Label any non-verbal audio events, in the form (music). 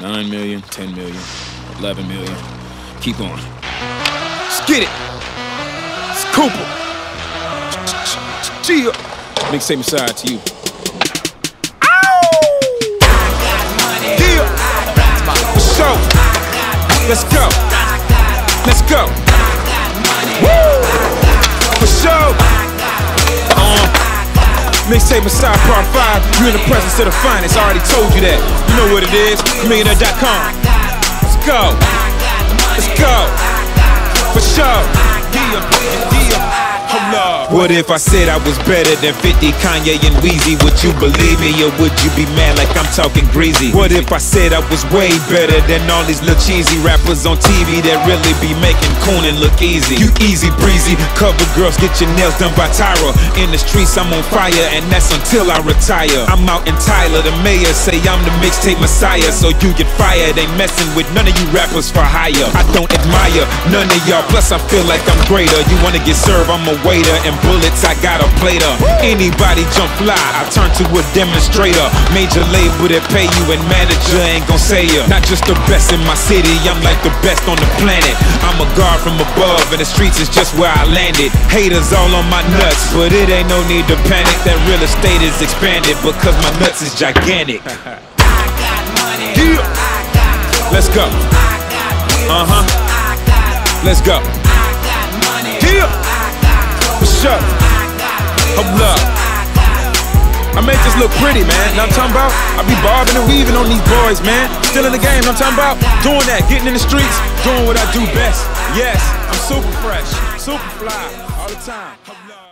9 million, 10 million, 11 million. Keep on. Let's get it. It's Cooper. Gia. Mixtape side to you. Let's go. Let's go. Mixtape Messiah Part 5. you're in the presence of the finest. I already told you that. You know what it is. Millionaire.com. Let's go. Let's go. For sure. Yeah. What if I said I was better than 50 Kanye and Weezy? Would you believe me or would you be mad like I'm talking greasy? What if I said I was way better than all these little cheesy rappers on TV that really be making cooning look easy? You easy breezy, cover girls get your nails done by Tyra. In the streets I'm on fire and that's until I retire. I'm out in Tyler, the mayor say I'm the mixtape messiah, so you get fired. Ain't messing with none of you rappers for hire. I don't admire none of y'all, plus I feel like I'm greater. You wanna get served, I'm a waiter, and bullets I got a plater. Anybody jump fly, I turn to a demonstrator. Major label that pay you and manager ain't gon' say ya. Not just the best in my city, I'm like the best on the planet. I'm a guard from above, and the streets is just where I landed. Haters all on my nuts, but it ain't no need to panic. That real estate is expanded because my nuts is gigantic. (laughs) Yeah. Let's go. Uh huh. Let's go. Sure. Hold up. I make this look pretty, man. What I'm talking about? I be bobbing and weaving on these boys, man. Still in the game, I'm talking about? Doing that, getting in the streets, doing what I do best. Yes, I'm super fresh, super fly, all the time. Up.